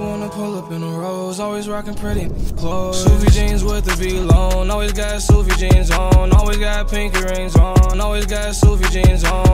wanna pull up in a rose, always rocking pretty clothes. Ksubi jeans with the Vlone, always got Ksubi jeans on, always got pinky rings on, always got Ksubi jeans on.